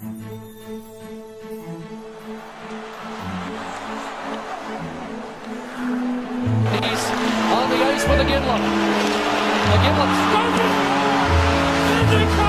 He's on the ice with a Ginlop. A Ginlop.